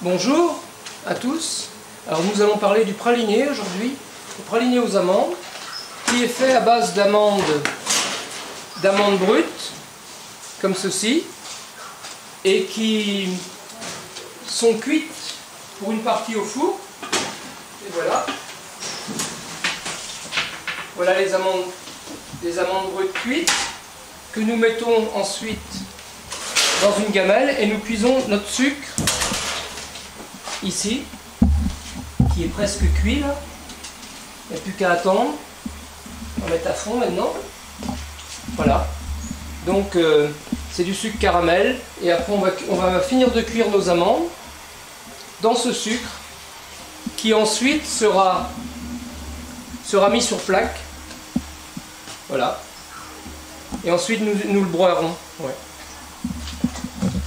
Bonjour à tous. Alors nous allons parler du praliné aujourd'hui, le praliné aux amandes, qui est fait à base d'amandes d'amandes brutes, comme ceci, et qui sont cuites pour une partie au four. Et voilà. Voilà les amandes, les amandes brutes cuites que nous mettons ensuite dans une gamelle et nous cuisons notre sucre ici qui est presque cuit là. Il n'y a plus qu'à attendre. On va mettre à fond maintenant. Voilà. Donc euh, c'est du sucre caramel et après on va, on va finir de cuire nos amandes dans ce sucre qui ensuite sera, sera mis sur plaque. Voilà. Et ensuite nous, le broierons.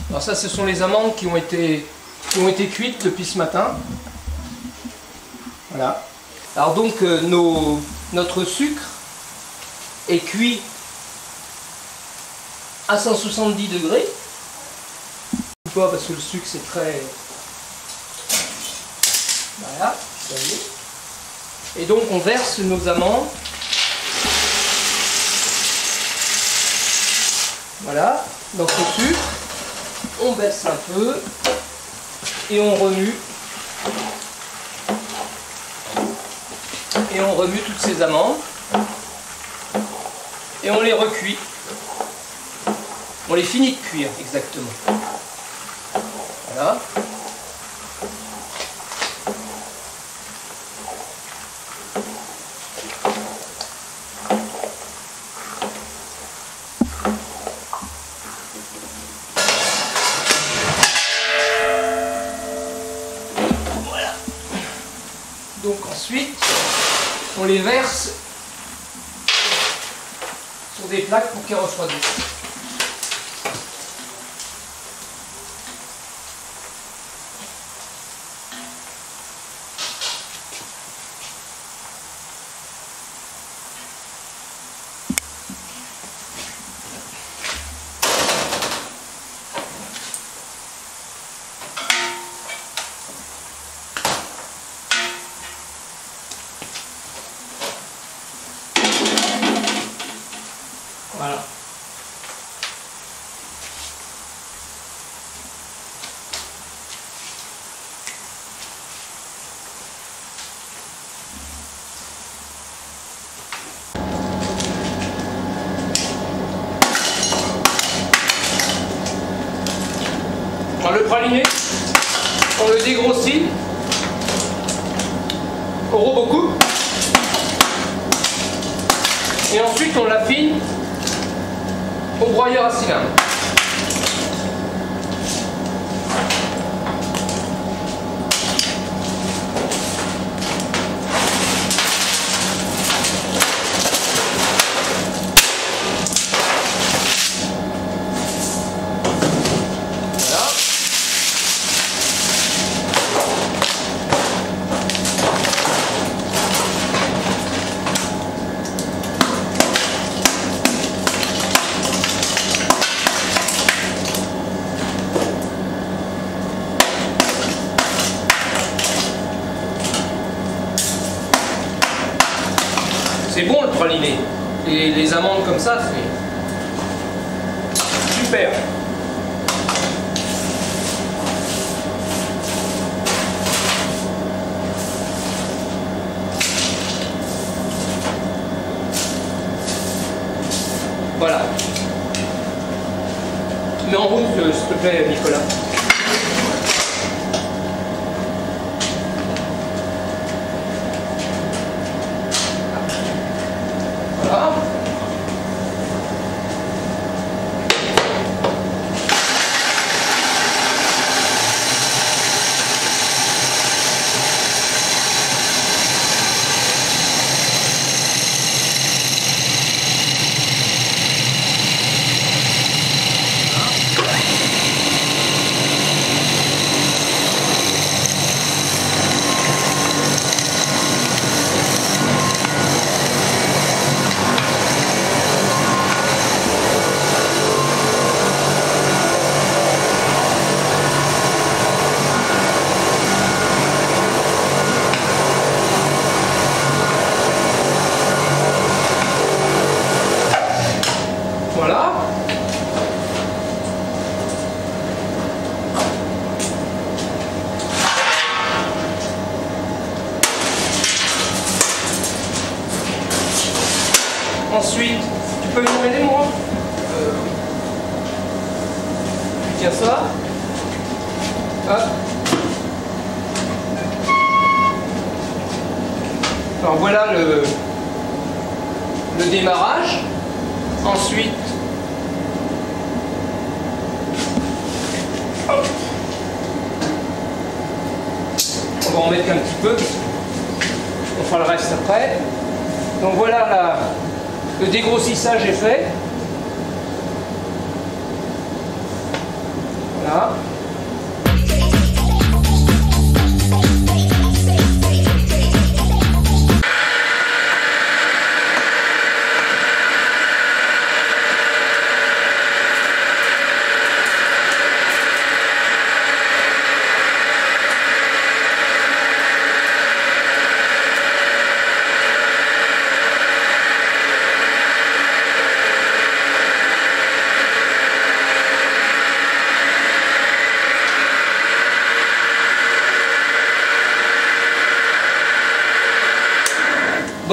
Alors ça ce sont les amandes qui ont été, qui ont été cuites depuis ce matin. Voilà. Alors donc euh, notre sucre est cuit à 170 degrés. Pas parce que le sucre c'est très... Voilà, vous voyez. Et donc on verse nos amandes. Voilà, dans ce sucre. On baisse un peu et on remue. Et on remue toutes ces amandes. Et on les recuit. On les finit de cuire exactement. Voilà. On les verse sur des plaques pour qu'elles refroidissent. Voilà. Alors, le praliné, on le dégrossit au robot coupe et ensuite on l'affine au broyeur à cylindre. C'est bon le praliné. Et les amandes comme ça, c'est super. Voilà. Mets en route, euh, s'il te plaît, Nicolas. Euh... Tiens ça. Alors voilà le, le démarrage. Ensuite, on va en mettre un petit peu. On fera le reste après. Donc voilà la, le dégrossissage est fait. Voilà.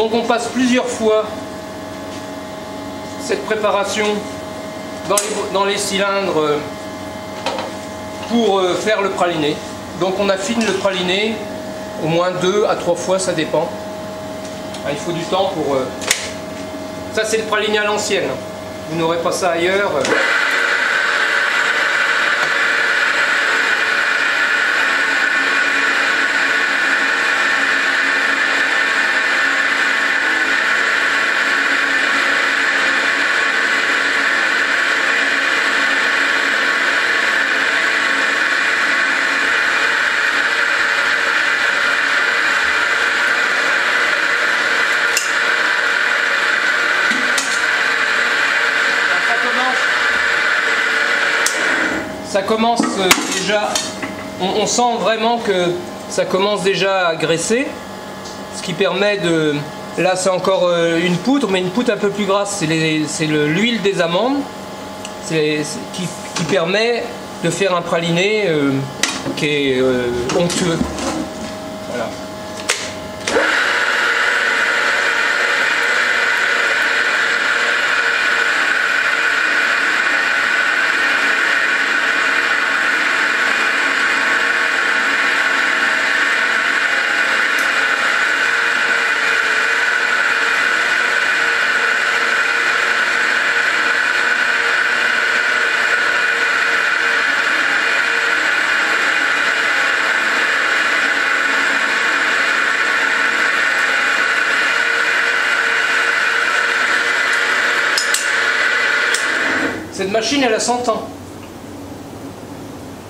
Donc on passe plusieurs fois cette préparation dans les, cylindres euh, pour euh, faire le praliné. Donc on affine le praliné au moins deux à trois fois, ça dépend. Ah, il faut du temps pour... Euh, ça c'est le praliné à l'ancienne. Vous n'aurez pas ça ailleurs. Ça commence euh, déjà, on, sent vraiment que ça commence déjà à graisser, ce qui permet de, là c'est encore euh, une poudre, mais une poudre un peu plus grasse, c'est l'huile des amandes qui, permet de faire un praliné euh, qui est onctueux. Cette machine, elle a 100 ans.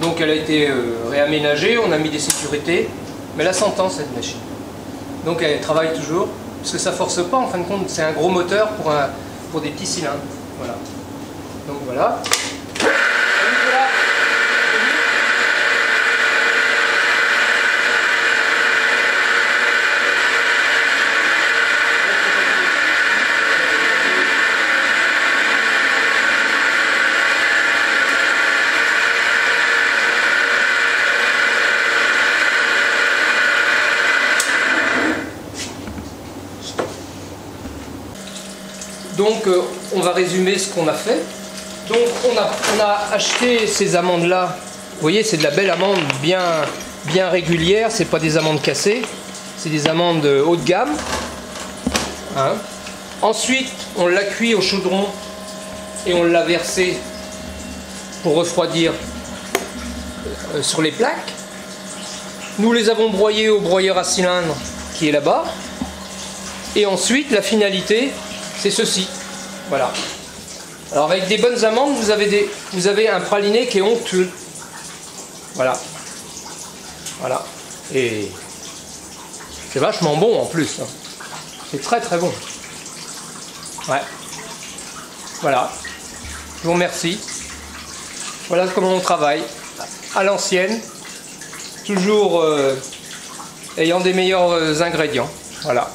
Donc elle a été euh, réaménagée, on a mis des sécurités, mais elle a 100 ans cette machine. Donc elle travaille toujours, parce que ça force pas en fin de compte, c'est un gros moteur pour, un, pour des petits cylindres. Voilà. Donc voilà. Donc euh, on va résumer ce qu'on a fait. Donc on a, acheté ces amandes là. Vous voyez c'est de la belle amande bien, bien régulière, c'est pas des amandes cassées, c'est des amandes haut de gamme. Hein. Ensuite on l'a cuit au chaudron et on l'a versé pour refroidir euh, sur les plaques. Nous les avons broyés au broyeur à cylindre qui est là-bas. Et ensuite la finalité c'est ceci. Voilà. Alors avec des bonnes amandes, vous avez, des, vous avez un praliné qui est onctueux. Voilà. Voilà. Et c'est vachement bon en plus. Hein. C'est très très bon. Ouais. Voilà. Je vous remercie. Voilà comment on travaille. À l'ancienne. Toujours euh, ayant des meilleurs euh, ingrédients. Voilà.